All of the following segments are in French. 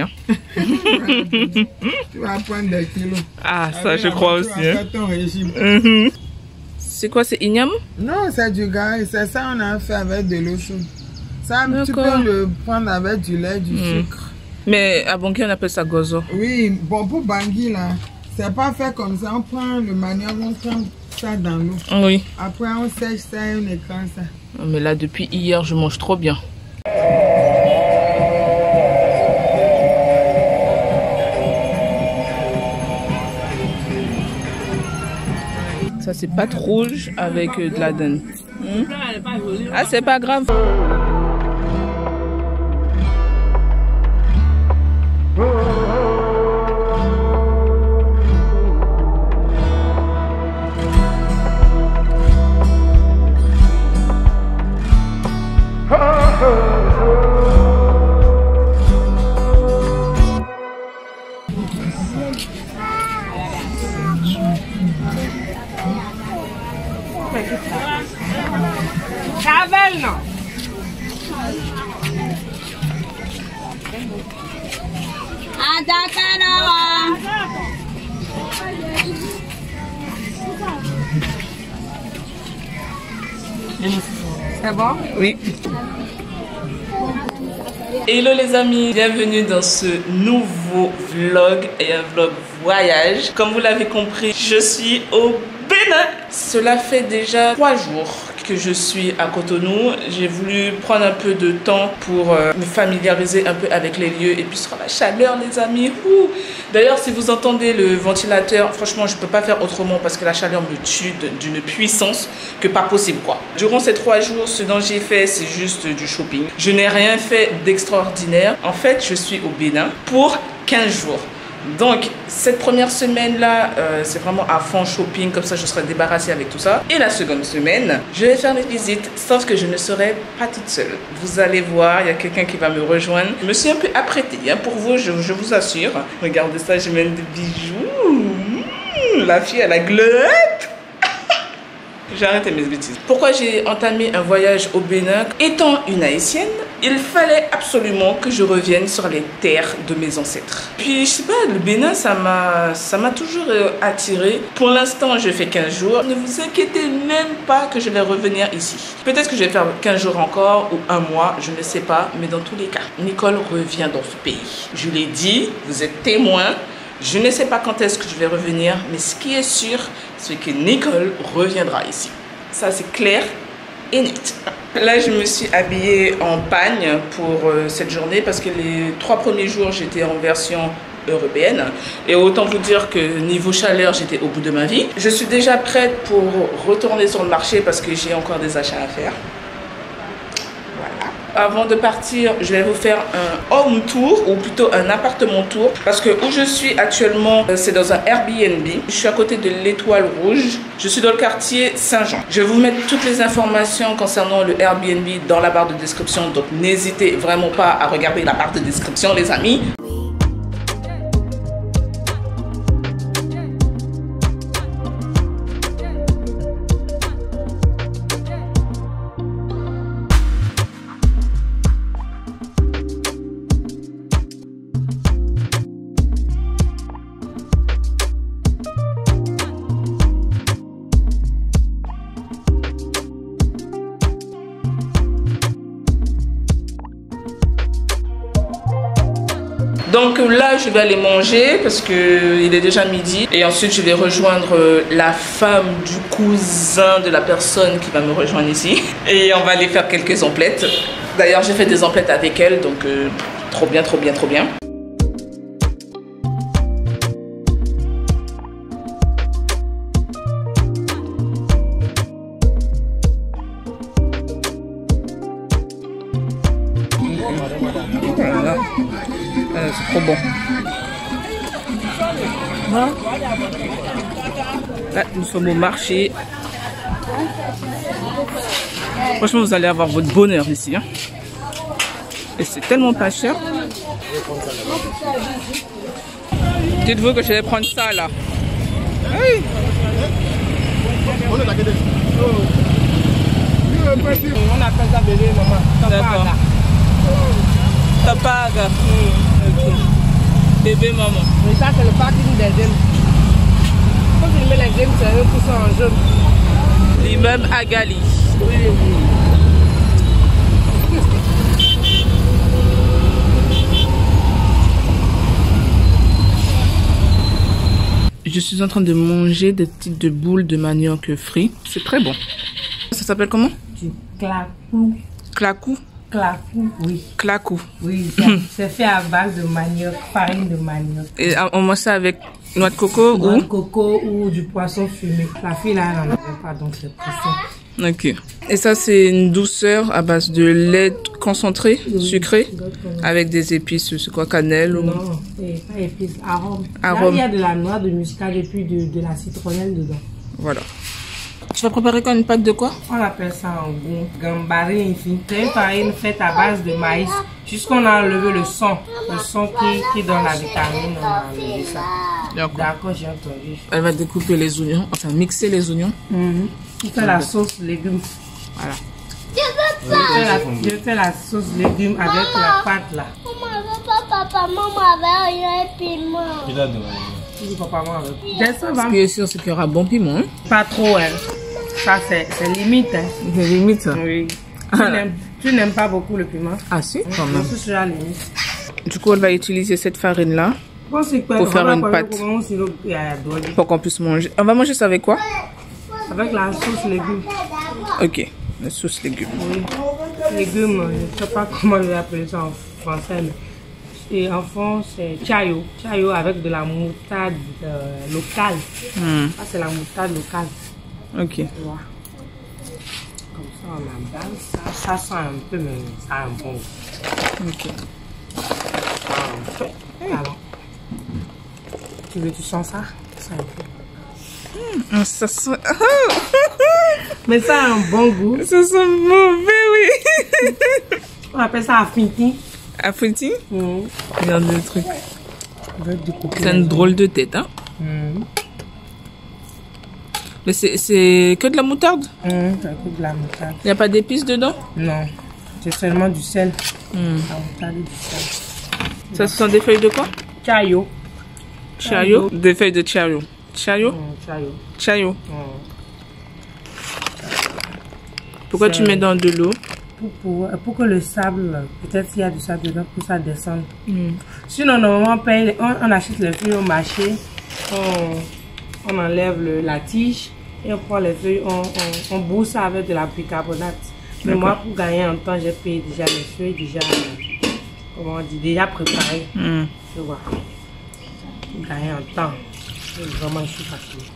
Hein. Tu vas prendre des kilos. Ah, ça, je crois aussi. Hein. faire ton régime. Mhm. C'est quoi, c'est igname Non, c'est du gars. C'est ça on a fait avec de l'eau chaude. Ça, tu peux le prendre avec du lait, du Hmm. sucre. Mais à Bangui, on appelle ça gozo. Oui, bon, pour Bangui, là, c'est pas fait comme ça. On prend le manioc, on prend ça dans l'eau. Oui. Après, on sèche ça et on écrase ça. Mais là, depuis hier, je mange trop bien. Ça, c'est pâte rouge avec euh, de la dinde. Hmm? Ah, c'est pas grave. Bienvenue dans ce nouveau vlog et un vlog voyage. Comme vous l'avez compris, je suis au Bénin. Cela fait déjà trois jours que je suis à Cotonou. J'ai voulu prendre un peu de temps pour euh, me familiariser un peu avec les lieux et puis sur la chaleur les amis. D'ailleurs si vous entendez le ventilateur, franchement je peux pas faire autrement parce que la chaleur me tue d'une puissance que pas possible quoi. Durant ces trois jours, ce dont j'ai fait c'est juste du shopping. Je n'ai rien fait d'extraordinaire. En fait je suis au Bénin pour 15 jours. Donc, cette première semaine-là, euh, c'est vraiment à fond shopping, comme ça je serai débarrassée avec tout ça. Et la seconde semaine, je vais faire les visites, sauf que je ne serai pas toute seule. Vous allez voir, il y a quelqu'un qui va me rejoindre. Je me suis un peu apprêtée hein, pour vous, je, vous assure. Regardez ça, je mène des bijoux. Mmh, la fille, elle a glotte. J'ai arrêté mes bêtises. Pourquoi j'ai entamé un voyage au Bénin Étant une haïtienne, il fallait absolument que je revienne sur les terres de mes ancêtres. Puis, je sais pas, le Bénin, ça m'a ça m'a toujours euh, attiré. Pour l'instant, je fais 15 jours. Ne vous inquiétez même pas que je vais revenir ici. Peut-être que je vais faire 15 jours encore ou un mois, je ne sais pas. Mais dans tous les cas, Nicole revient dans ce pays. Je l'ai dit, vous êtes témoins. Je ne sais pas quand est-ce que je vais revenir, mais ce qui est sûr, c'est que Nicole reviendra ici. Ça, c'est clair et net. Là, je me suis habillée en pagne pour euh, cette journée parce que les trois premiers jours, j'étais en version européenne. Et autant vous dire que niveau chaleur, j'étais au bout de ma vie. Je suis déjà prête pour retourner sur le marché parce que j'ai encore des achats à faire. Avant de partir, je vais vous faire un home tour ou plutôt un appartement tour parce que où je suis actuellement, euh, c'est dans un Airbnb. Je suis à côté de l'Étoile Rouge. Je suis dans le quartier Saint-Jean. Je vais vous mettre toutes les informations concernant le Airbnb dans la barre de description. Donc n'hésitez vraiment pas à regarder la barre de description, les amis. Je vais aller manger parce que il est déjà midi. Et ensuite, je vais rejoindre euh, la femme du cousin de la personne qui va me rejoindre ici. Et on va aller faire quelques emplettes. D'ailleurs, j'ai fait des emplettes avec elle, donc euh, trop bien, trop bien, trop bien. Au marché. Franchement, vous allez avoir votre bonheur ici. hein. Et c'est tellement pas cher. Dites-vous que je vais prendre ça là. Oui. On appelle ça bébé, maman. D'accord. Papaga. Ok. Bébé maman. Mais ça, c'est le parking des Filmer les Games, c'est eux qui sont en jaune. L'immeuble Agali. Je suis en train de manger des petites de boules de manioc frit. C'est très bon. Ça s'appelle comment? Du clacou. Clacou. Clacou, oui. Clacou. Oui, c'est- c'est fait à base de manioc, farine de manioc. Et on mange ça avec noix de coco Noix ou? de coco ou du poisson fumé. La fille là, elle n'en avait pas, donc c'est poisson. Ok. Et ça, c'est une douceur à base de lait concentré, sucré, avec des épices, c'est quoi, cannelle ou... Non, c'est pas épice, arôme. Arôme. Là, il y a de la noix de muscade et puis de, de la citronnelle dedans. Voilà. Tu vas préparer quoi Une pâte de quoi On appelle ça en gros gambari infini. C'est une farine faite à base de maïs. Jusqu'on a enlevé le son. Le son qui, qui donne la vitamine, on a enlevé ça. D'accord. J'ai entendu. Elle va découper les oignons, enfin mixer les oignons. Tu fais la sauce légumes. Voilà. Je fais la, je fais la sauce légumes avec la pâte là. Maman, papa, papa, maman avait un piment. Tu dis papa, moi avec. Descends, va. Ce qui est sûr, c'est qu'il y aura bon piment. Hein? Pas trop, hein. Ça, c'est limite, hein. C'est limite. Oui. Tu n'aimes- Tu n'aimes pas beaucoup le piment. Ah si, quand même. Limite. Du coup, elle va utiliser cette farine-là Pour faire On une pâte. on pour qu'on puisse manger. On va manger ça avec quoi? Avec la sauce légumes. Ok, la sauce légumes. Oui. Légumes, je ne sais pas comment je vais appeler ça en français, mais et en fond, c'est chayo. Chayo avec de la moutarde euh, locale. Ça, c'est la moutarde locale. Ok. Tu vois. Comme ça, on emballe ça. Ça sent un peu, mais ça a un bon goût. Ok. Ça a un peu. Alors, tu veux, tu sens ça? Ça un peu. Ah, Ça sent... Mais ça a un bon goût. ça sent mauvais, oui. On appelle ça affinity. Affinity? Mmh. Regarde le truc. C'est une drôle de tête, hein Mmh. Mais c'est- que de la moutarde? Mmh, un peu de la moutarde. Il n'y a pas d'épices dedans? Non, c'est seulement du sel. La moutarde et du sel. Ça, ce sont des feuilles de quoi? Chayo. Chayo Des feuilles de chayo. Chayo Mmh, chayo. Chayo. Pourquoi tu mets dans de l'eau? Pour, pour, pour que le sable, peut-être s'il y a du sable dedans, pour que ça descende. Hmm. Sinon, normalement, on, paye, on, on achète les feuilles au marché, on, on enlève le- la tige et on prend les feuilles, on, on, on bourre ça avec de la bicarbonate. Mais moi, pour gagner un temps, j'ai payé déjà les feuilles, déjà, comment on dit, déjà préparées. Hmm. Tu vois. Pour gagner un temps. C'est vraiment je suis fatiguée.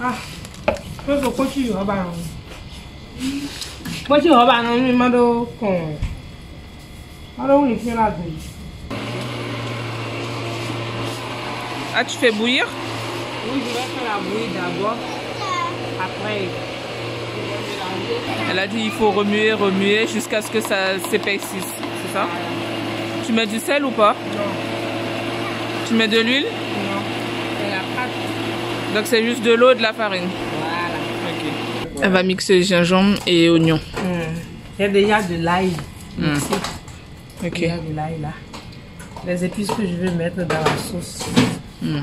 Ah, kò kó tí ìrọ́bà rán. Bó tí ìrọ́bà wù ní fí láti. Ah, tu fais bouillir? Oui, je vais faire la bouillie d'abord. Après, Elle a dit il faut remuer, remuer jusqu'à ce que ça s'épaississe. C'est ça? Tu mets du sel ou pas? Non, Tu mets de l'huile? Non. Et la pâte? Donc c'est juste de l'eau et de la farine. Voilà. Elle va mixer gingembre et oignon. Hmm. J'ai déjà de l'ail. mixé. Ok. A de l'ail là. Les épices que je vais mettre dans la sauce. Voilà.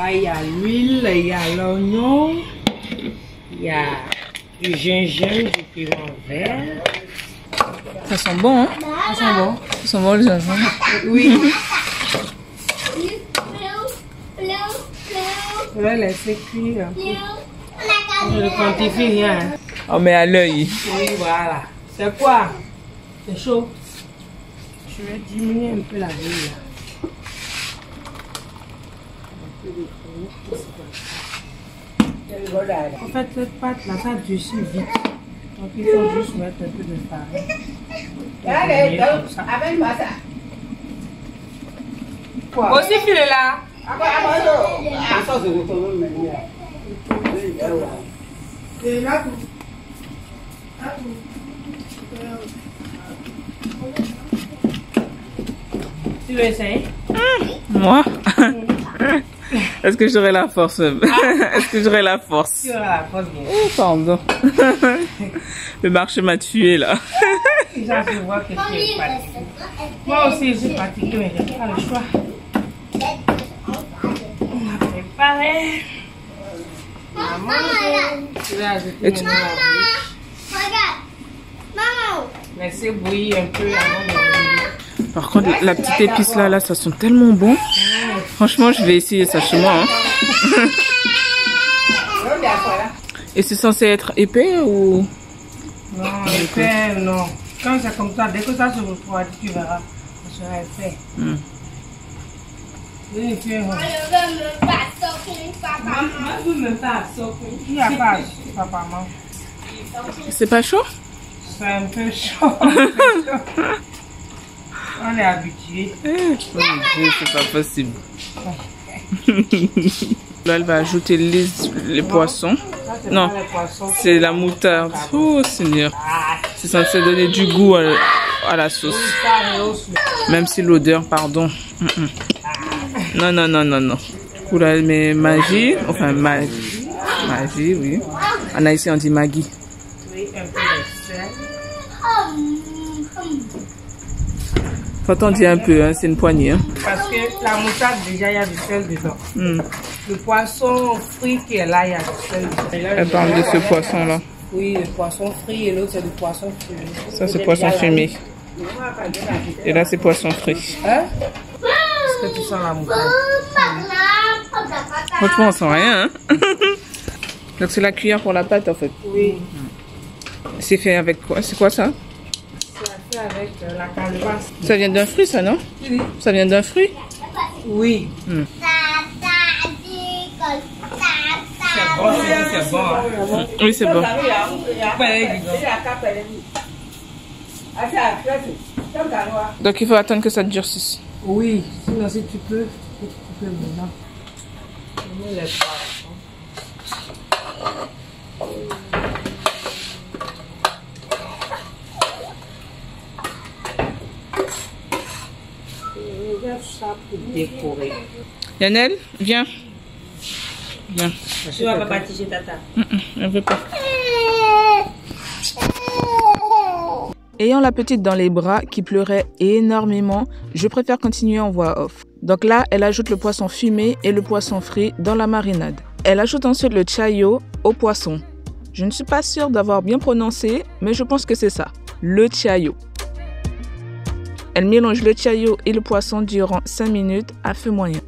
Là, il y a l'huile, il y a l'oignon, il y a du gingembre, du piment vert. Ça sent bon, hein? Ça sent bon Ça sent bon le gingembre. Oui. Je vais laisser cuire un peu. On ne quantifie rien. hein. On met à l'œil. Oui, voilà. C'est quoi? C'est chaud? Je vais diminuer un peu la bouille là. En fait, cette pâte là, ça durcit vite. Donc il faut juste mettre un peu de farine. Et comme ça. Aussi, file là. Tu veux essayer? Moi? Est-ce que j'aurai la force? Est-ce que j'aurai la force? Tu auras la force bien. Oh, pardon. Le marché m'a tué là. Déjà, je vois que tu es fatiguée. Moi aussi, je suis fatiguée, mais je n'ai pas le choix. On a préparé. Maman. Tu vas ajouter tu- bouche. Regarde. Maman. Laissez bouillir un peu avant de. Par contre, la petite épice là, là, ça sent tellement bon. Franchement, je vais essayer ça chez moi. hein. Et c'est censé être épais ou? Non, le pain, non. Quand c'est comme ça, dès que ça se refroidit, tu verras. Ça sera fait. Hmm. Je veux papa. Il n'y a pas papa, maman. c'est pas chaud? C'est un peu chaud. On est habitué. C'est pas possible. Là, elle va ajouter les, les poissons. Non. C'est la moutarde. Oh Seigneur. C'est censé donner du goût à, à la sauce. Même si l'odeur, pardon. Non, non, non, non, non. Oula, mais magie, enfin magie. Magie, oui. En haïtien, on dit Maggie. Oui, un peu de sel. Quand on dit un peu, hein, c'est une poignée. Hein. Parce que la moutarde, déjà, il y a du sel dedans. Mm. Le poisson frit qui est là, il y a du sel dedans. Elle parle de ce poisson-là. Oui, le poisson frit et l'autre, c'est du poisson fumé. Ça, c'est poisson fumé. Et là, c'est poisson frit. Hein? Est-ce que tu sens la moutarde? Franchement, on sent rien. Hein. Donc, c'est la cuillère pour la pâte, en fait. Oui. C'est fait avec quoi? C'est quoi ça? Avec euh, la calebasse. Ça vient d'un fruit, ça, non Oui. Ça vient d'un fruit Oui. C'est bon, c'est bon. hein. Oui, c'est bon. Donc, il faut attendre que ça durcisse. Oui, sinon si tu peux, tu peux couper maintenant. On met les poissons. Et regarde ça pour décorer. Yannel, viens. Viens. Tu vas pas tata. Elle veut pas. Ayant la petite dans les bras qui pleurait énormément, je préfère continuer en voix off. Donc là, elle ajoute le poisson fumé et le poisson frit dans la marinade. Elle ajoute ensuite le chayo au poisson. Je ne suis pas sûre d'avoir bien prononcé, mais je pense que c'est ça, le chayo. Elle mélange le chayo et le poisson durant 5 minutes à feu moyen.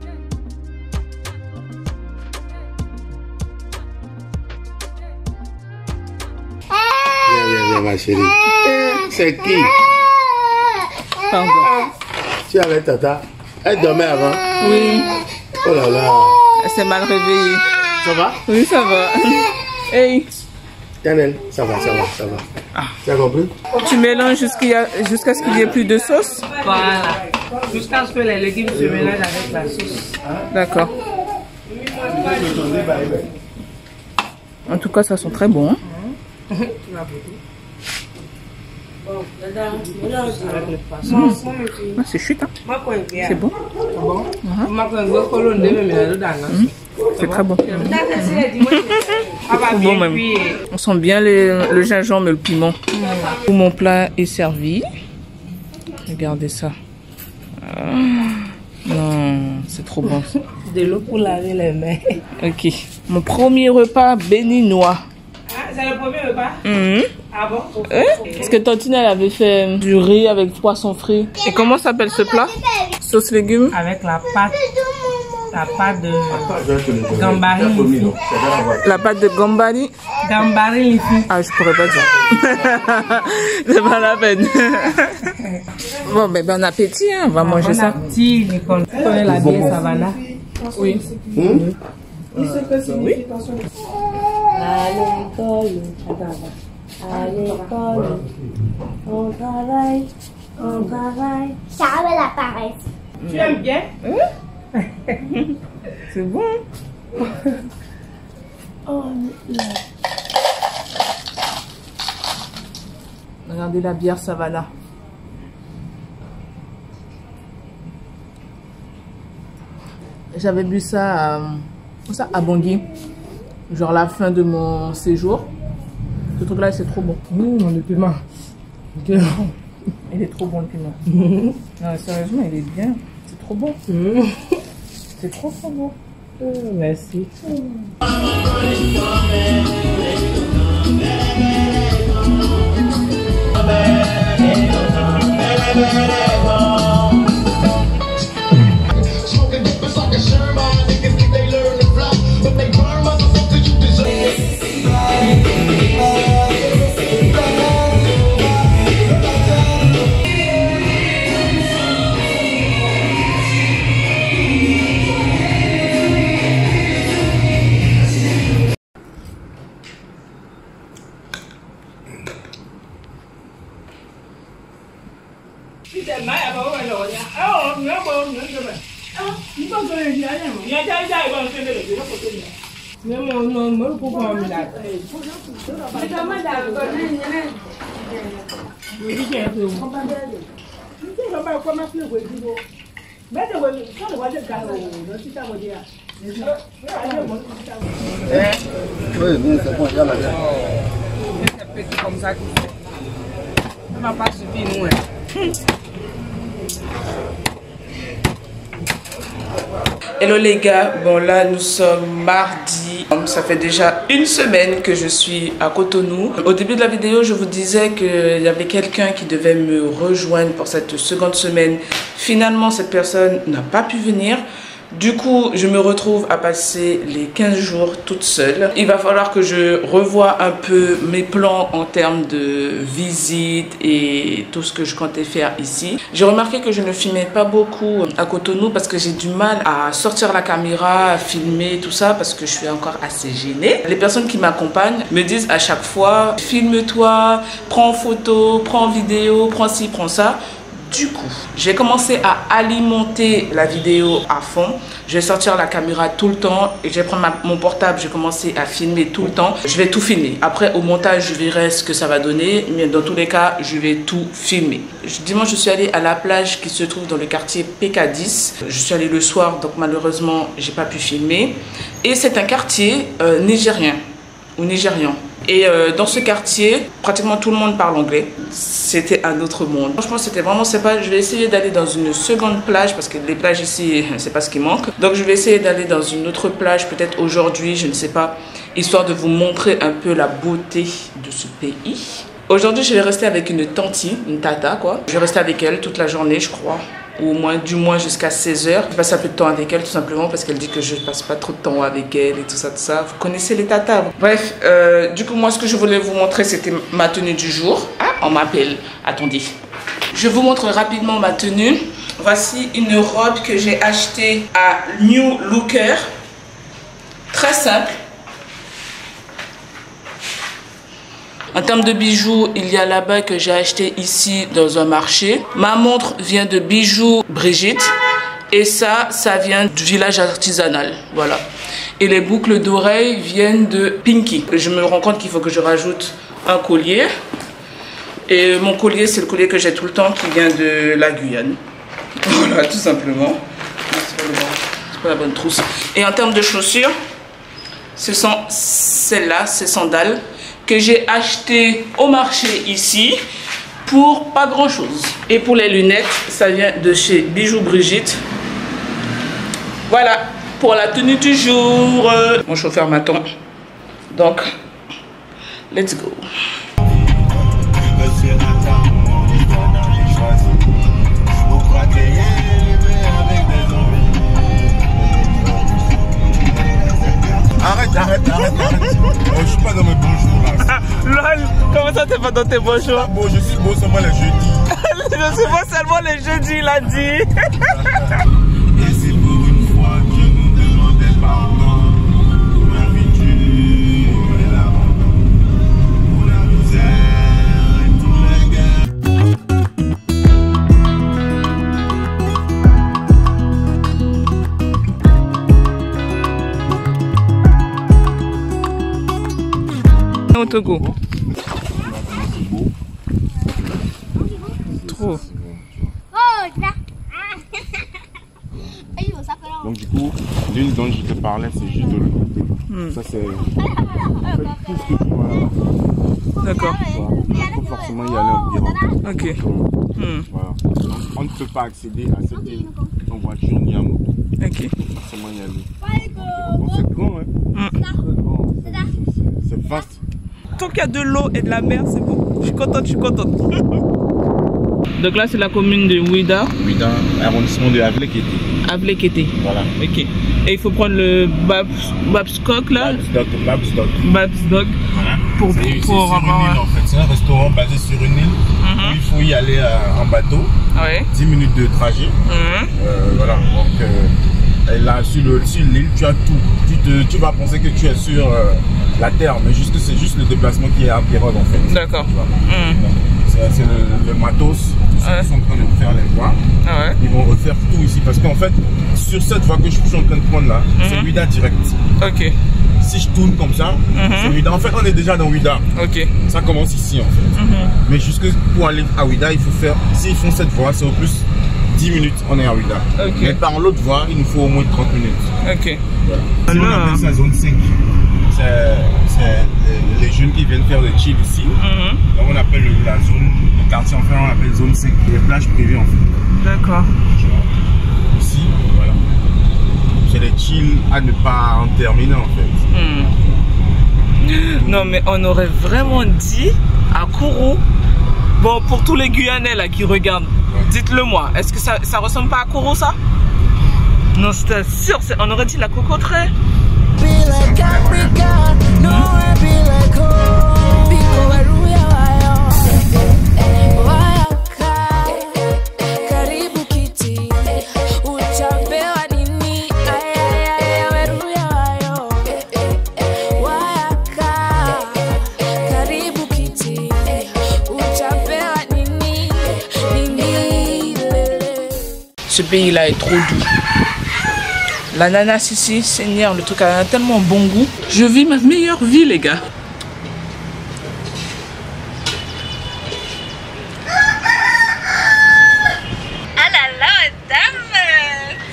Ma chérie. C'est qui Pardon. Tu avec Tata Elle dormait avant Oui, Oh là là. elle s'est mal réveillée. Ça va? Oui, ça va. Hey, Ça va, ça va, ça va. Tu as compris? Tu mélanges jusqu'à ce qu'il n'y ait plus de sauce? Voilà. Jusqu'à ce que les légumes se mélangent avec la sauce. D'accord. En tout cas, ça sent très bon. hein. Ah, c'est chute, hein. C'est bon. C'est très bon. Trop bon, même. On sent bien les- le gingembre et le piment. Mon plat est servi. Regardez ça. Ah, non, c'est trop bon. De l'eau pour laver les mains. Ok. Mon premier repas béninois. Ah, c'est le premier repas? Mhm. Ah bon Hein Parce que Tantine, elle avait fait du riz avec poisson frit. Et comment s'appelle ce plat Sauce légumes Avec la pâte, la pâte de. Gambari. La pâte de gambari gambari lifi. Ah, je pourrais pas dire. C'est pas la peine. bon, ben, bon appétit, hein. on va manger ça. Petit, Nicole. Tu connais la bière savana? Oui. À l'école, à l'école, on travaille, on travaille. Ça avait la paresse. Tu aimes bien? C'est bon. Oh, là. Regardez la bière Savannah. J'avais bu ça à, ça à Bangui, genre la fin de mon séjour. Ce truc-là, c'est trop bon. Mmh, le piment. Il est trop bon le piment. non, sérieusement, il est bien. C'est trop bon. Mmh. C'est trop trop bon. Oh, merci. Hello les gars, bon là nous sommes mardi, ça fait déjà une semaine que je suis à Cotonou. Au début de la vidéo je vous disais qu'il y avait quelqu'un qui devait me rejoindre pour cette seconde semaine. Finalement cette personne n'a pas pu venir. Du coup, je me retrouve à passer les 15 jours toute seule. Il va falloir que je revoie un peu mes plans en termes de visite et tout ce que je comptais faire ici. J'ai remarqué que je ne filmais pas beaucoup à Cotonou parce que j'ai du mal à sortir la caméra, à filmer tout ça parce que je suis encore assez gênée. Les personnes qui m'accompagnent me disent à chaque fois filme-toi, prends photo, prends vidéo, prends ci, prends ça. Du coup, j'ai commencé à alimenter la vidéo à fond. Je vais sortir la caméra tout le temps et je vais prendre mon portable, je vais commencer à filmer tout le temps. Je vais tout filmer. Après, au montage, je verrai ce que ça va donner. Mais dans tous les cas, je vais tout filmer. Dimanche, je suis allée à la plage qui se trouve dans le quartier PK10. Je suis allée le soir, donc malheureusement, j'ai pas pu filmer. Et c'est un quartier euh, nigérien ou nigérian. Et euh, dans ce quartier, pratiquement tout le monde parle anglais. C'était un autre monde. Franchement, c'était vraiment sympa. Je vais essayer d'aller dans une seconde plage parce que les plages ici, c'est pas ce qui manque. Donc, je vais essayer d'aller dans une autre plage, peut-être aujourd'hui, je ne sais pas, histoire de vous montrer un peu la beauté de ce pays. Aujourd'hui, je vais rester avec une tantie, une tata, quoi. Je vais rester avec elle toute la journée, je crois ou du moins jusqu'à 16h. Je passe un peu de temps avec elle tout simplement parce qu'elle dit que je passe pas trop de temps avec elle et tout ça, tout ça. Vous connaissez les tatas. Bref, euh, du coup, moi, ce que je voulais vous montrer, c'était ma tenue du jour. Ah, on m'appelle. Attendez. Je vous montre rapidement ma tenue. Voici une robe que j'ai achetée à New Looker. Très simple. En termes de bijoux, il y a là-bas que j'ai acheté ici dans un marché. Ma montre vient de bijoux Brigitte. Et ça, ça vient du village artisanal. Voilà. Et les boucles d'oreilles viennent de Pinky. Je me rends compte qu'il faut que je rajoute un collier. Et mon collier, c'est le collier que j'ai tout le temps qui vient de la Guyane. Voilà, tout simplement. C'est pas la bonne trousse. Et en termes de chaussures, ce sont celles-là, ces sandales, j'ai achetées au marché ici pour pas grand-chose. Et pour les lunettes, ça vient de chez Bijoux Brigitte. Voilà, pour la tenue du jour. Mon chauffeur m'attend. Donc, let's go. Arrête, arrête, arrête, arrête. Oh, je suis pas dans mes bons jours là. Lol, comment ça t'es pas dans tes bons jours Pas beau, je suis beau seulement les jeudis. Je suis pas seulement les jeudis, il a dit. Togo. Trop. Donc du coup, l'huile dont je te parlais, c'est juste de l'eau. Ça c'est en fait, tout ce que tu vois là. D'accord. Il faut forcément y aller en pirogue. Ok. Hmm. Voilà. Donc, on ne peut pas accéder à cette île en voiture ni en moto. Ok. Il faut forcément y aller. Bon, c'est grand, hein. Mm. C'est- C'est vaste. Tant qu'il y a de l'eau et de la mer, c'est bon. Je suis contente, je suis contente. Donc là, c'est la commune de Ouida, Oui, dans l'arrondissement de Havlek-Été. Avlekete. Voilà. Ok. Et il faut prendre le Babs, Babscock là, Babsdock, Babsdock. Babsdog, Voilà. pour, pour sur une avoir. île en fait. C'est un restaurant basé sur une île. où Il faut y aller euh, en bateau. Ouais. 10 minutes de trajet. Mhm. Euh, voilà. Donc euh, et là, sur le- sur l'île, tu as tout. Tu, te, tu vas penser que tu es sur euh, la terre, mais juste que c'est juste le déplacement qui est en pirogue en fait. D'accord. Mhm. C'est le, le matos. Ceux Ouais. qui sont en train de faire les voies. Ah ouais. Ils vont refaire tout ici parce qu'en fait, sur cette voie que je suis en train de prendre là, c'est Ouida direct. Ok. Si je tourne comme ça, c'est Ouida. En fait, on est déjà dans Ouida. Ok. Ça commence ici en fait. Mais jusque pour aller à Ouida, il faut faire. S'ils font cette voie, c'est au plus 10 minutes, on est à Ouida. Ok. Mais par l'autre voie, il nous faut au moins 30 minutes. Ok. Voilà. on Alors. appelle ça zone 5. C'est les, jeunes qui viennent faire des chill ici. Mhm. Donc on appelle le- la zone, le quartier enfin on appelle zone 5. Les plages privées en fait. D'accord. Ici, voilà. C'est les chill à ne pas en terminer en fait. Hmm. Non, mais on aurait vraiment dit à Kourou. Bon, pour tous les Guyanais là qui regardent, dites-le moi. Est-ce que ça, ça ressemble pas à Kourou ça? Non, c'est sûr, on aurait dit la cocoterie. Ce pays-là est trop doux. L'ananas ici, Seigneur, le truc a tellement bon goût. Je vis ma meilleure vie, les gars. Ah là là, madame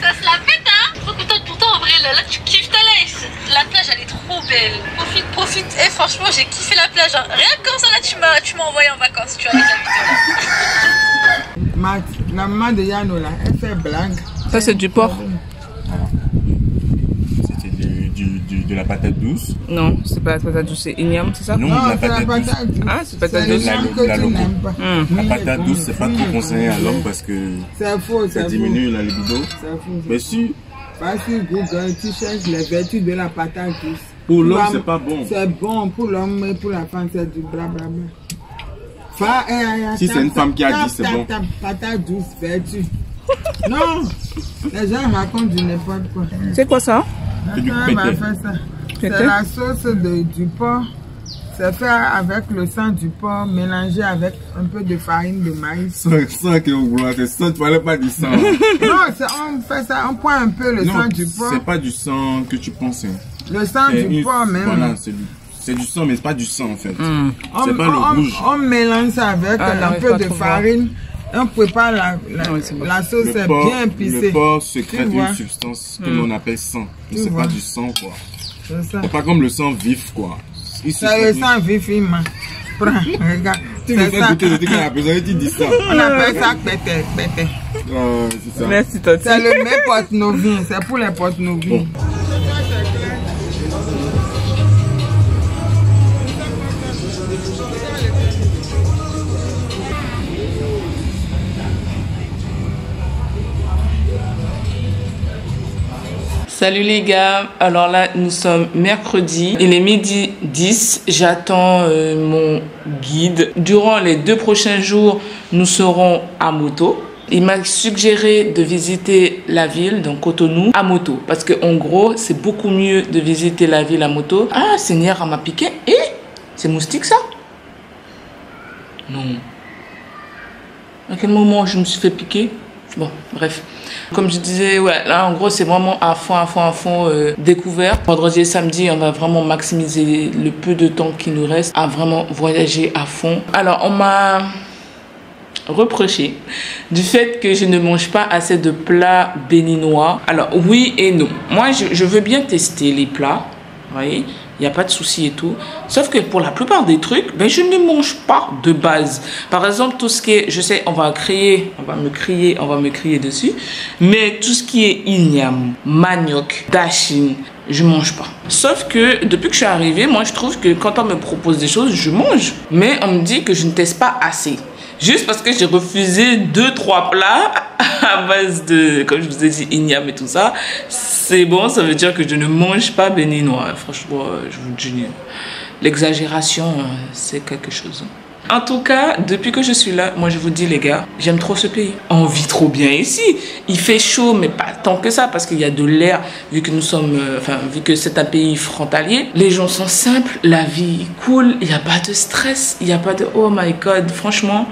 Ça se la pète, hein? Trop contente pour toi, en vrai, là, là, tu kiffes ta life La plage, elle est trop belle Profite, profite Et franchement, j'ai kiffé la plage, hein. Rien que comme ça, là, tu m'as tu m'as envoyé en vacances, tu vois, avec la vidéo, là Max, la maman de Yano là, elle fait blague. Ça, c'est du porc C'était du, du- du- de la patate douce. Non, c'est pas la patate douce, c'est igname, c'est ça? Non, Non, la c'est la patate douce. patate douce. Ah, c'est patate douce. La la pas. Hmm. La patate douce, c'est pas trop conseillé à l'homme parce que C'est faux, ça diminue la libido. C'est faux. Mais si, Parce que Google, tu cherches les vertus de la patate douce. pour l'homme, c'est la- pas bon. C'est bon pour l'homme, mais pour la femme, c'est du blablabla. Fa- eh, eh, Si c'est une femme qui a dit, c'est bon. patate douce, vertu. non, les gens racontent du n'importe quoi. C'est quoi ça? Du ça. C'est la sauce de, du porc. C'est fait avec le sang du porc mélangé avec un peu de farine de maïs. C'est ça que vous voulez, c'est ça, tu fallait pas dire ça. non, c'est- on fait ça, on prend un peu le non, sang du porc. c'est pas du sang que tu penses. hein. Le sang du une- porc même. Voilà, c'est du, c'est du sang, mais c'est pas du sang en fait. Hmm. on, C'est pas le on- rouge. on mélange ça avec Ah, un peu de voir. On prépare la, la, Ah la sauce, Le c'est porc, bien épicé. le porc vois. une substance que Hmm. l'on appelle sang. Mais c'est pas du sang quoi. C'est ça. C'est pas comme le sang vif quoi. Il C'est le sang vif, il m'a. Prends, regarde. Tu me C'est fais ça. goûter le truc à la personne et tu dis ça. On appelle ça pété, pété. Euh, c'est ça. Merci, Tati. C'est le mets porte-noviens, c'est pour les porte-noviens. Salut les gars, alors là nous sommes mercredi, il est midi 10, j'attends euh, mon guide. Durant les deux prochains jours, nous serons à moto. Il m'a suggéré de visiter la ville, donc Cotonou, à moto. Parce que en gros, c'est beaucoup mieux de visiter la ville à moto. Ah, Seigneur, m'a piqué. Et c'est moustique ça? Non. À quel moment je me suis fait piquer? Bon, bref. Comme je disais, ouais, là en gros c'est vraiment à fond, à fond, à fond euh, découvert. Vendredi et samedi, on va vraiment maximiser le peu de temps qui nous reste à vraiment voyager à fond. Alors on m'a reproché du fait que je ne mange pas assez de plats béninois. Alors oui et non. Moi je, je veux bien tester les plats, vous voyez il n'y a pas de souci et tout. Sauf que pour la plupart des trucs, ben, je ne mange pas de base. Par exemple, tout ce qui est, je sais, on va crier, on va me crier, on va me crier dessus. Mais tout ce qui est igname, manioc, dachine, je mange pas. Sauf que depuis que je suis arrivée, moi je trouve que quand on me propose des choses, je mange. Mais on me dit que je ne teste pas assez. Juste parce que j'ai refusé deux, trois plats à base de, comme je vous ai dit, igname et tout ça. C'est bon, ça veut dire que je ne mange pas béninois. Franchement, je vous dis, l'exagération, c'est quelque chose. En tout cas, depuis que je suis là, moi je vous dis les gars, j'aime trop ce pays. On vit trop bien ici. Il fait chaud, mais pas tant que ça, parce qu'il y a de l'air, vu que nous sommes, euh, enfin, vu que c'est un pays frontalier. Les gens sont simples, la vie est cool, il n'y a pas de stress, il n'y a pas de oh my god, franchement,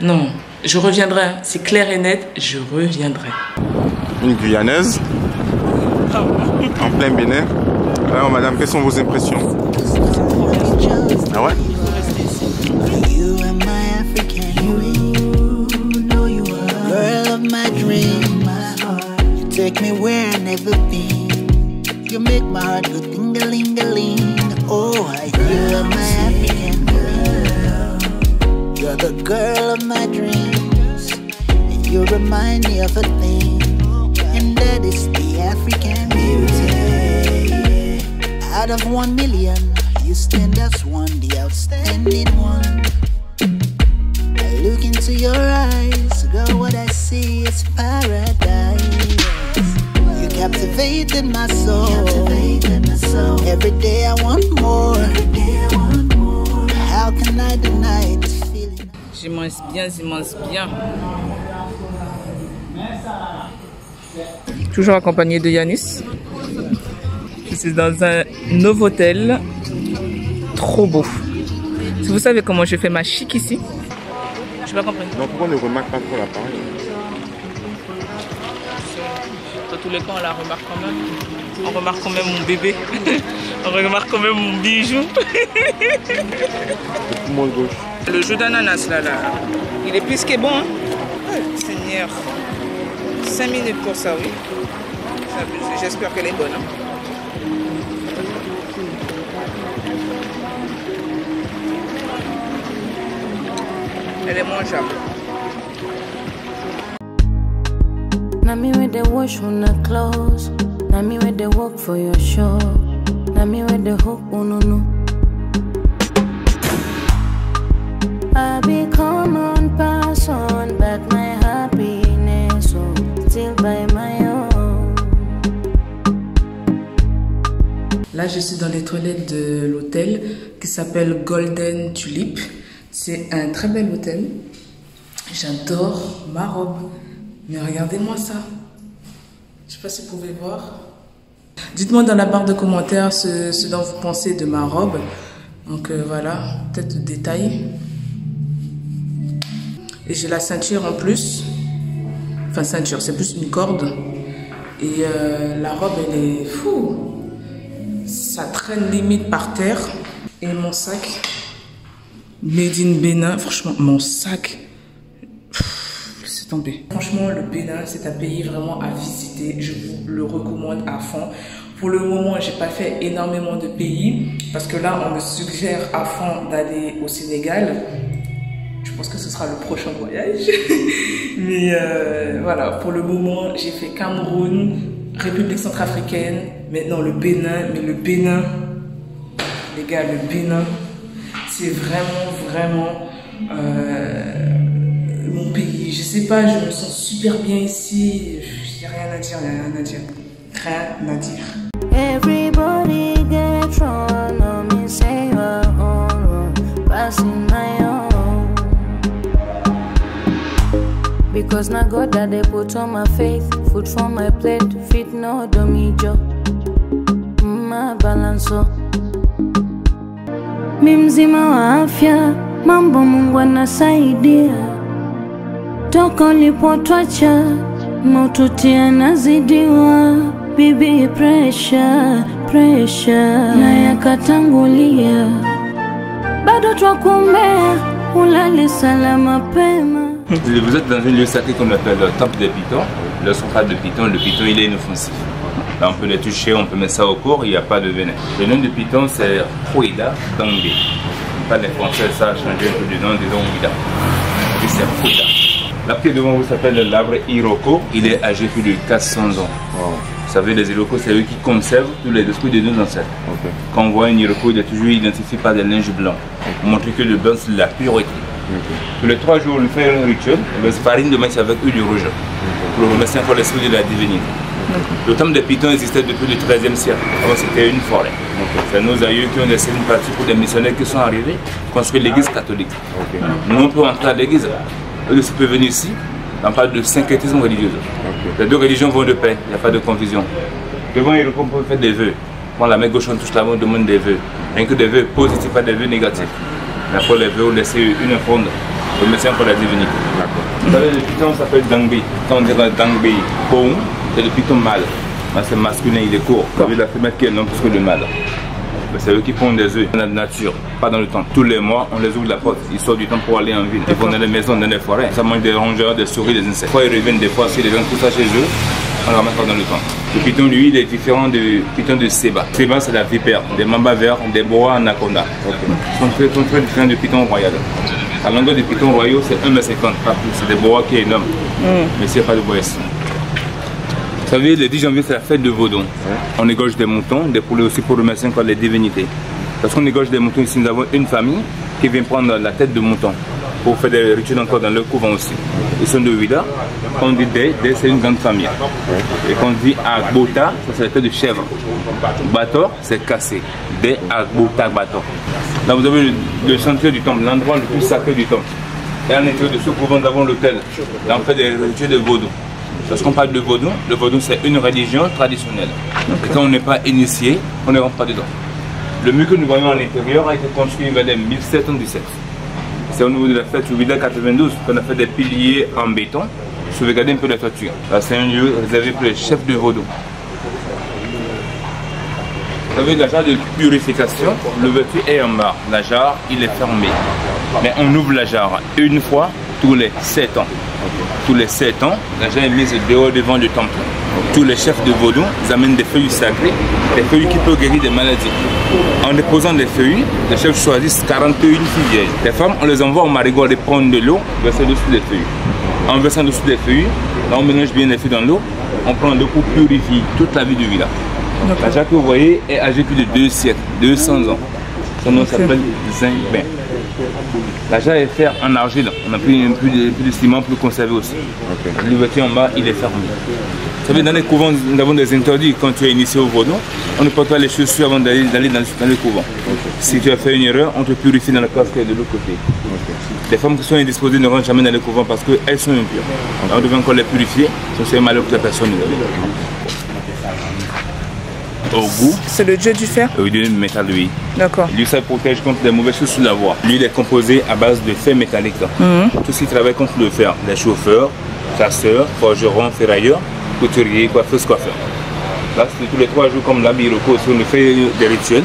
non. Je reviendrai, c'est clair et net, je reviendrai. Une Guyanaise en plein Bénin. Alors madame, quelles sont vos impressions? Ah ouais? Girl of my dream. You take me where I never been. You make my heart go ding a ling a ling. Oh, you are my African girl. You're the girl of my dreams. And you remind me of a thing, and that is the African beauty. Out of one million, you stand as one, the outstanding one. I look into your eyes, captivated my soul. Every day I want more. How can I deny this feeling? J'immense bien, j'immense bien. Toujours accompagné de Yanis. Je suis dans un Novotel. Trop beau. Si vous savez comment je fais ma chic ici, je pas compris. Donc pourquoi on ne remarque pas trop l'appareil? Tous les cas, on la remarque quand même. On remarque quand même mon bébé. on remarque quand même mon bijou. Le jus d'ananas là, là, il est plus que bon. Hein? Seigneur. 5 minutes pour ça, oui. J'espère qu'elle est bonne. hein. Elle est mangeable. Na me with the wash una clothes. Na me with the work for your show. Na me with the hope ununu. I become one person, but my happiness oh, still by my own. Là, je suis dans les toilettes de l'hôtel qui s'appelle Golden Tulip. C'est un très bel hôtel. J'adore ma robe. Mais regardez-moi ça. Je sais pas si vous pouvez voir. Dites-moi dans la barre de commentaires ce, ce dont vous pensez de ma robe. Donc euh, voilà, peut-être de détails. Et j'ai la ceinture en plus. Enfin, ceinture, c'est plus une corde. Et euh, la robe, elle est fou. Ça traîne limite par terre. Et mon sac, Made in Bénin, franchement, mon sac, Franchement, le Bénin, c'est un pays vraiment à visiter. Je vous le recommande à fond. Pour le moment, j'ai pas fait énormément de pays parce que là, on me suggère à fond d'aller au Sénégal. Je pense que ce sera le prochain voyage. Mais euh, voilà, pour le moment, j'ai fait Cameroun, République centrafricaine, maintenant le Bénin. Mais le Bénin, les gars, le Bénin, c'est vraiment, vraiment euh, mon pays. Je sais pas, je me sens super bien ici. A rien à dire, il n'y a rien à dire. Rien à dire. Everybody get on me, say your own passing my own. Because na God that they put on my faith, food for my plate, fit no domijo, my balance. oh. Mi mzima wa afya, mambo Mungu anasaidia. Toka ulipotwacha maututi anazidiwa bibi presha presha na yakatangulia bado twakumbea ulale pema Vous êtes dans un lieu sacré qu'on appelle le temple des pitons. Lorsqu'on parle de python, le python il est inoffensif. Là, on peut les toucher, on peut mettre ça au corps, il n'y a pas de venin. Le nom du python c'est Fouida Dangé. Pas les Français, ça a changé un peu du nom, disons Ouida. Puis c'est Fouida. L'arbre qui est devant vous s'appelle l'arbre Iroko. Il est âgé plus de 400 ans. Vous savez, les Iroko, c'est eux qui conservent tous les esprits de nos ancêtres. Quand on voit un Iroko, il est toujours identifié par des linges blancs. Pour montrer que le blanc, c'est la pureté. Tous les trois jours, on fait un rituel, on farine de maïs avec huile rouge pour remercier encore l'esprit de la divinité. Le temple des pitons existait depuis le XIIIe siècle. Avant, c'était une forêt. C'est nos aïeux qui ont laissé une partie pour des missionnaires qui sont arrivés construire l'église catholique. Nous, on peut entrer à l'église. Eux peuvent venir ici. On parle de syncrétisme religieux. Les deux religions vont de paix, il n'y a pas de confusion. Devant, il on peut faire des vœux. Quand la main gauche, on touche la main, on demande des vœux. Rien que des vœux positifs, pas des vœux négatifs. Mais pour les vœux, on laisse une offrande. Remercier encore la divinité. Vous savez, le python s'appelle Dangbi? Quand on dirait Dangbi, Pong, c'est le python mâle. C'est masculin, il est court. Vous avez la femelle qui est longue plus que le mâle. Mais C'est eux qui pondent des œufs dans la nature, pas dans le temps. Tous les mois, on les ouvre la porte. Ils sortent du temps pour aller en ville. Ils vont dans les maisons, dans les forêts. Ça mange des rongeurs, des souris, des insectes. Quand ils reviennent des fois, si les gens tout ça chez eux, on le ramasse pas dans le temps. Le python, lui, il est différent du python de Seba. Seba, c'est la vipère, des mambas verts, des bois anaconda. Ils sont très, différents du python royal. La longueur du python royal, c'est 1m50, pas plus. C'est des bois qui est énorme. Mais s'il n'y a pas de bois ici. Vous savez, le 10 janvier, c'est la fête de Vaudon. On égorge des moutons, des poulets aussi pour remercier encore les divinités. Parce qu'on égorge des moutons ici, nous avons une famille qui vient prendre la tête de mouton pour faire des rituels encore dans leur couvent aussi. Ils sont de Ouida. Quand on dit Dey, Dey c'est une grande famille. Et quand on dit Agbota, ça c'est la tête de chèvre. Bator, c'est cassé. Dey, Agbota, Bator. Là, vous avez le, le sanctuaire du temple, l'endroit le plus sacré du temple. Et à l'intérieur de ce couvent, nous avons l'hôtel. Là, on fait des rituels de vaudou. Lorsqu'on parle de vaudou, le vaudou c'est une religion traditionnelle. Quand on n'est pas initié, on ne rentre pas dedans. Le mur que nous voyons à l'intérieur a été construit vers les 1717. C'est au niveau de la fête Ouvida 92 qu'on a fait des piliers en béton. Sauvegarder un peu la toiture. Là, C'est un lieu réservé pour les chefs de vaudou. Vous savez, la jarre de purification, l'ouverture est en bas. La jarre, il est fermé. Mais on ouvre la jarre une fois tous les 7 ans. Tous les 7 ans, la jarre est mise dehors devant le temple. Tous les chefs de vaudou, amènent des feuilles sacrées, des feuilles qui peuvent guérir des maladies. En déposant des feuilles, les chefs choisissent 41 filles vierges. Les femmes, on les envoie au marigot aller prendre de l'eau, verser dessus des feuilles. En versant dessus des feuilles, là on mélange bien les feuilles dans l'eau, on prend l'eau pour purifier toute la vie du village. La que vous voyez est âgée plus de 2 siècles, 200 ans. Son nom s'appelle Zingbin. La jarre est faite en argile. On a pris un peu de, plus de ciment pour le conserver aussi. L'ouverture en bas, il est fermé. Vous savez, dans les couvents, nous avons des interdits. Quand tu es initié au vaudou, on ne porte pas les chaussures avant d'aller d'aller dans, dans le couvent. Si tu as fait une erreur, on te purifie dans la place qui est de l'autre côté. Les femmes qui sont indisposées ne rentrent jamais dans le couvent parce qu'elles sont impures. On devait encore les purifier, sinon c'est malheureux que la personne au goût. C'est le dieu du fer Oui, du métal, oui. D'accord. Lui, ça protège contre les mauvaises choses sur la voie. Lui, il est composé à base de fer métallique. Mhm. Tout ce qui travaille contre le fer, les chauffeurs, chasseurs, forgerons, ferrailleurs, couturiers, coiffeurs, coiffeurs. Là, c'est tous les trois jours, comme l'habit aussi, on fait des rituels.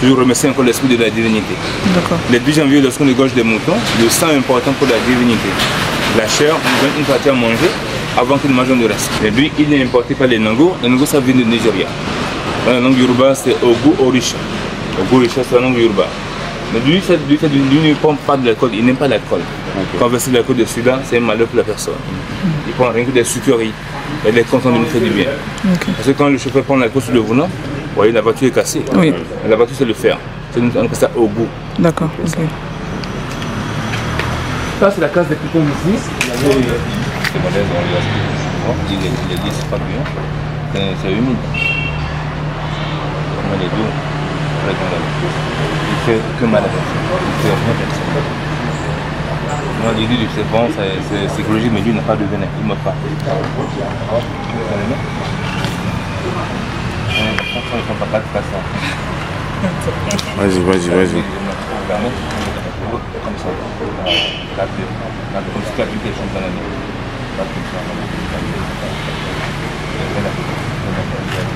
Toujours remercier encore l'esprit de la divinité. D'accord. Le 10 janvier, lorsqu'on égorge des moutons, le sang est important pour la divinité. La chair, on donne une partie à manger avant qu'ils mangent le reste. Et lui, il est importé par les Nango. Les Nango, ça vient du Nigeria. Dans la langue Yoruba, c'est Ogu Orisha. Ogu Orisha, c'est la langue Yoruba. Mais lui, fait, lui, fait, lui ne prend pas de l'alcool, il n'aime pas l'alcool. Quand on verse de l'alcool de Soudan, c'est un malheur pour la personne. Il prend rien que des sucreries. Elle est contente de nous faire du bien. Parce que quand le chauffeur prend l'alcool sur le volant, vous voyez, la voiture est cassée. Oui. La voiture, c'est le fer. C'est on ça Ogu. D'accord. ok. Ça, c'est la case des pitons ici. Il y avait des modèles dans le Il est, il est lisse, pas bien. C'est- C'est humide. On lave. Il fait que mal à personne. Il fait rien à personne. Moi, il dit c'est bon, c'est psychologique, mais lui, n'a pas de venin. Il ne meurt pas. Vas-y, vas-y, vas-y. Comme ça. Là, tu- là, comme si tu as vu quelque chose dans la nuit. Là, comme ça, voilà. Regarde la photo. Regarde la photo.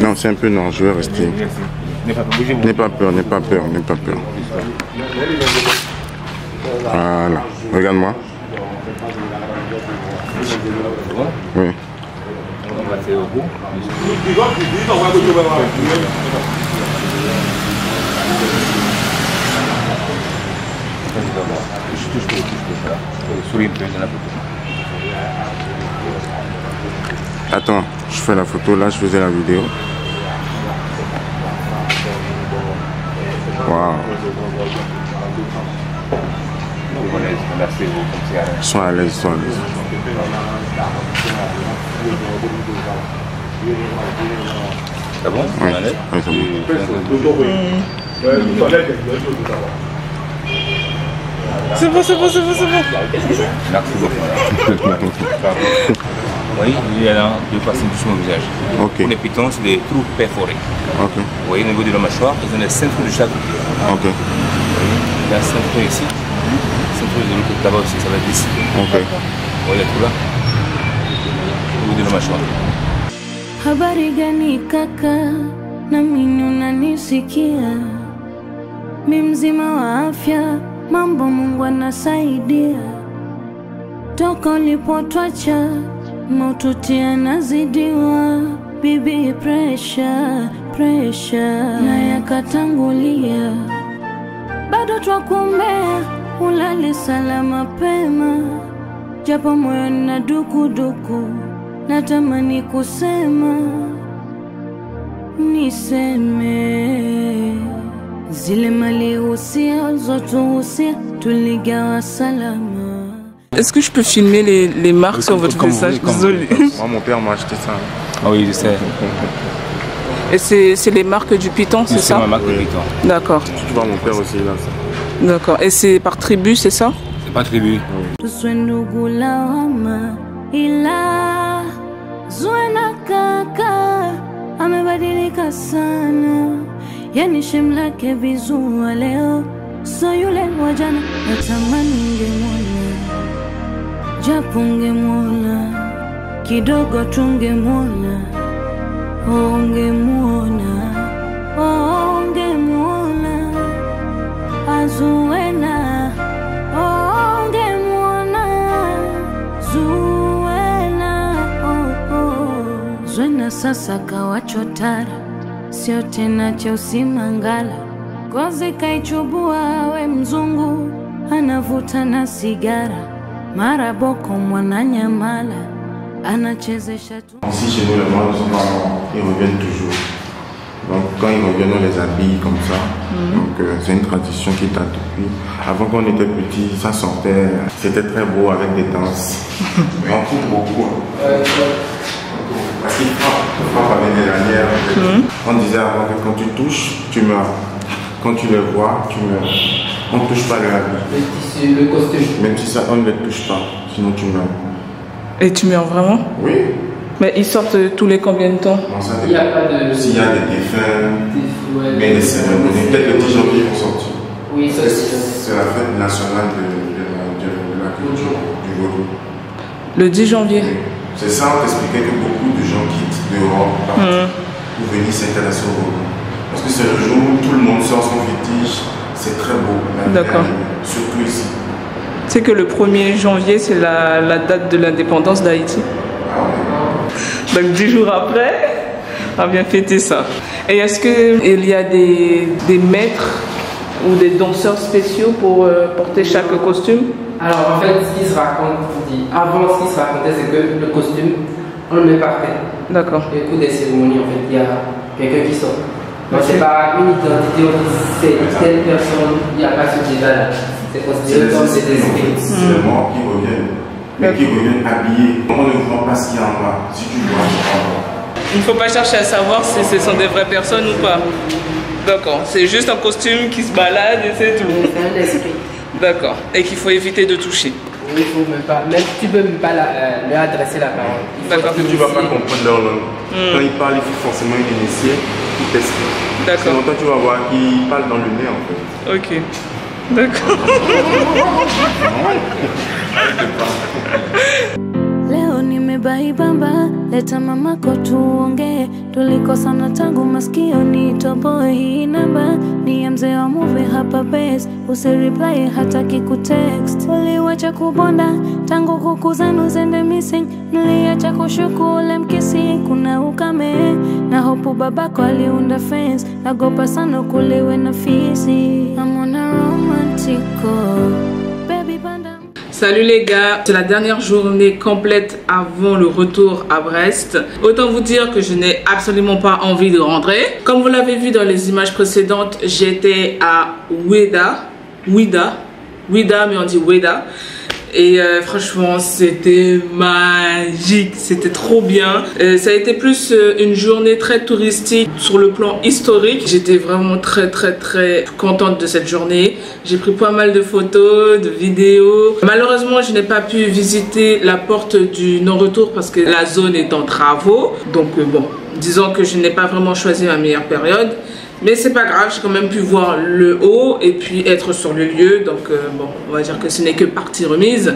Non, c'est un peu non, je vais rester. N'aie pas peur. N'aie pas peur, n'aie pas peur. Voilà, regarde-moi. Oui. Je touche, je touche, je touche. Souris un peu dans la photo. Attends, je fais la photo, là je faisais la vidéo. Waouh, à l'aise. ils sont à l'aise, ils sont à l'aise. C'est bon Oui, oui, c'est bon. C'est bon, c'est bon, c'est bon, c'est bon. Merci beaucoup. Oui, il y a là deux façons de mon visage. Ok. Pour les pitons, c'est des trous perforés. Ok, Vous voyez, au niveau de la mâchoire, ils ont des cinq trous de chaque côté. Il y a cinq trous ici. Cinq trous de l'autre côté là-bas aussi, ça va être ici. ok. Vous voyez les trous là? Au niveau de la mâchoire. Habari gani kaka, na mimi unanisikia? Mi mzima wa afya, mambo Mungu anasaidia. Toka ulipotwacha maututi anazidiwa, bibi presha presha na yakatangulia, bado twakumbea ulali salama pema, japo moyo na dukuduku, natamani kusema niseme. Zile mali usia zotuhusia tuligawa salama. Est-ce que je peux filmer les, les marques sur votre visage? voulez. Moi, mon père m'a acheté ça. Ah oui, je sais. Et c'est c'est les marques du Python, c'est C'est ça? ma marque de Oui. piton. D'accord, Tu vois, mon père aussi, là. d'accord. Et c'est par tribu, c'est ça? C'est pas tribu. tuswe japo ungemwona kidogo, tungemwona, ongemwona, ungemwona, Azuwena, ungemwona Azuena, oh, oh. Zuena sasa kawachotara, sio tena Cheusi Mangala, kozi kaichubua, we mzungu anavuta na sigara, mara boko mwananyamala anachezesha tu Ici, chez nous, les mois ne sont. Ils reviennent toujours. Donc, quand ils reviennent, on les habille comme ça. Donc, euh, c'est une tradition qui date depuis. Avant qu'on était petit, ça sortait. C'était très beau avec des danses. Mais on coupe beaucoup. hein. Parce qu'ils frappent, ils frappent avec des lanières. On disait avant que quand tu touches, tu meurs. Quand tu les vois, tu meurs. On ne touche pas le habit. Le tissu, le costume. Même si ça, on ne les touche pas. Sinon, tu meurs. Et tu meurs vraiment? Oui. Mais ils sortent tous les combien de temps? Ça Il n'y a dépend. pas de. S'il y a des défunts, mais les cérémonies, peut-être le 10 janvier vont sortir. Oui, ça C'est la fête nationale de, de la, de- de la culture du vaudou. Le 10 janvier. C'est ça, on t'expliquait que beaucoup de gens quittent l'Europe Mhm. pour venir s'intéresser au vaudou. Parce que c'est le jour où tout le monde sort son fétiche, c'est très beau. D'accord. Surtout ici. Tu sais que le 1er janvier, c'est la, la date de l'indépendance d'Haïti. Donc 10 jours après, on vient fêter ça. Et est-ce qu'il y a des, des maîtres ou des danseurs spéciaux pour euh, porter chaque costume? Alors en fait, ce qui se raconte, dit- avant ce qui se racontait, c'est que le costume, on le met terre. D'accord. Et au cours des cérémonies, en fait, il y a quelqu'un qui sort. Donc c'est pas une identité, c'est telle personne, il n'y a pas ce qui est là. C'est considéré comme c'est des esprits. C'est les morts qui reviennent. Mais qui reviennent habillés. On ne voit pas ce qu'il y a en bas. Si tu vois, tu voir. Il ne faut pas chercher à savoir si ce sont des vraies personnes ou pas. D'accord. C'est juste un costume qui se balade et c'est tout. C'est un esprit. D'accord. Et qu'il faut éviter de toucher. Il faut même pas, même tu peux même pas la- euh, leur adresser la parole. D'accord. Parce que tu ne vas pas comprendre leur langue. Hmm. Quand il parle, il faut forcément une initiée qui t'explique. D'accord. Tu vas voir qu'il parle dans le nez en fait. Ok. D'accord. Leo bamba, leta mamako tuongee, tulikosana tangu maskioni, toboe hii namba ni ya mzee wa movie hapa base, usireply kiku text Uliwacha kubonda tangu kuku zenu zende missing, niliacha kushuku ule mkisi, kuna ukame. Na hopu babako aliunda fence, nagopa sana kuliwe na fisi. I'm on a romantico, Salut les gars, c'est la dernière journée complète avant le retour à Brest. Autant vous dire que je n'ai absolument pas envie de rentrer. Comme vous l'avez vu dans les images précédentes, j'étais à Oueda, Ouida, Ouida mais on dit Oueda. Et euh, franchement, c'était magique, c'était trop bien. Euh, ça a été plus euh, une journée très touristique sur le plan historique. J'étais vraiment très très très contente de cette journée. J'ai pris pas mal de photos, de vidéos. Malheureusement, je n'ai pas pu visiter la porte du non-retour parce que la zone est en travaux. Donc bon, disons que je n'ai pas vraiment choisi ma meilleure période. Mais c'est pas grave, j'ai quand même pu voir le haut et puis être sur le lieu. Donc euh, bon, on va dire que ce n'est que partie remise.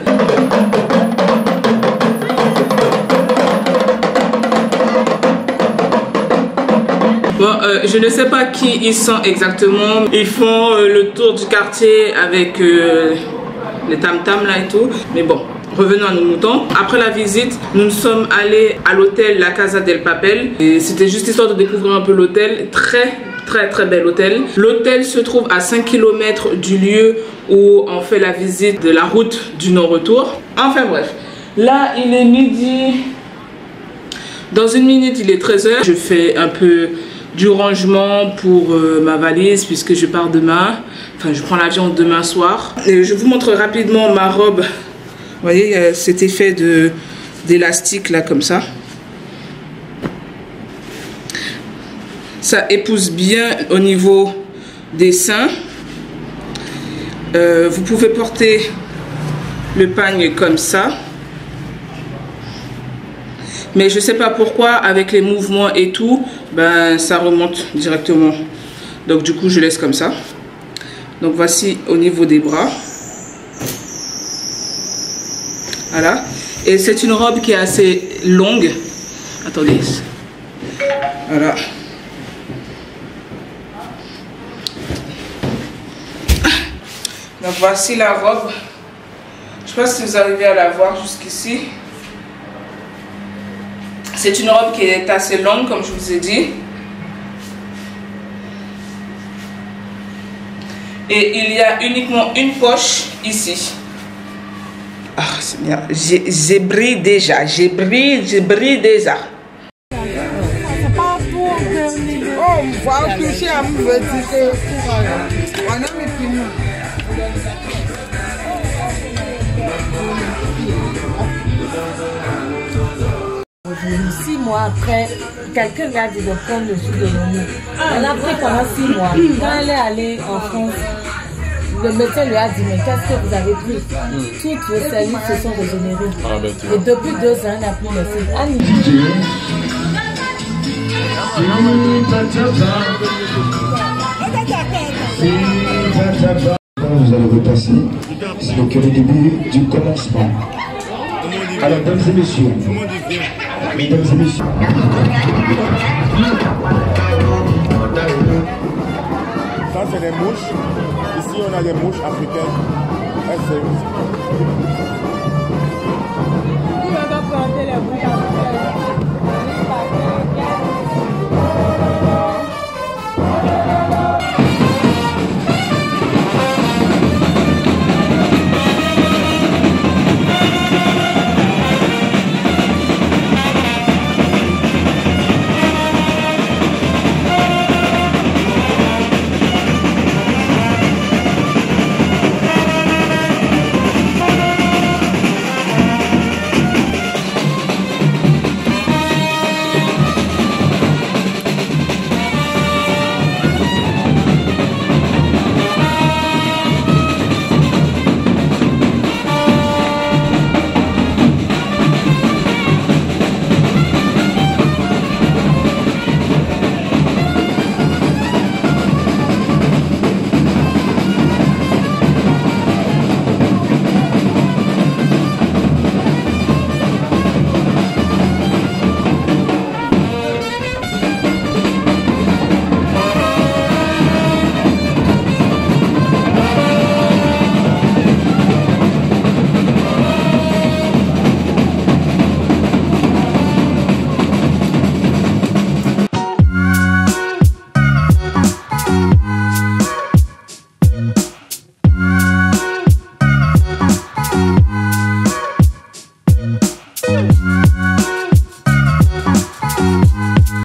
Bon, euh, je ne sais pas qui ils sont exactement. Ils font euh, le tour du quartier avec les tam-tams là et tout. Mais bon, revenons à nos moutons. Après la visite, nous sommes allés à l'hôtel La Casa del Papel. Et c'était juste histoire de découvrir un peu l'hôtel. Très très très bel hôtel. L'hôtel se trouve à 5 km du lieu où on fait la visite de la route du non-retour. Enfin bref, là il est midi. Dans une minute, il est 13h. Je fais un peu du rangement pour euh, ma valise puisque je pars demain. Enfin, je prends l'avion demain soir. Et je vous montre rapidement ma robe. Vous voyez, a cet effet d'élastique là comme ça. Ça épouse bien au niveau des seins. Euh, vous pouvez porter le pagne comme ça. Mais je sais pas pourquoi, avec les mouvements et tout, ben ça remonte directement. Donc du coup, je laisse comme ça. Donc voici au niveau des bras. Voilà. Et c'est une robe qui est assez longue. Attendez. Voilà. Voici la robe. Je sais pas si vous arrivez à la voir jusqu'ici. C'est une robe qui est assez longue, comme je vous ai dit. Et il y a uniquement une poche ici. Ah, Seigneur, j'ai brille déjà. J'ai brille, j'ai brille déjà. Oh, on va toucher à me Six mois après, quelqu'un lui a dit de prendre le sou de l'ONU. Elle a pris pendant six mois. Quand elle est allée en France, le médecin lui a dit Mais qu'est-ce que vous avez pris? Toutes vos cellules se sont régénérées. Et depuis deux ans, elle n'a plus. Annie. Quand vous allez repasser, c'est donc le début du commencement. Alors, mesdames et messieurs, mesdames et messieurs, Ça, c'est des mouches. Ici, on a des mouches africaines.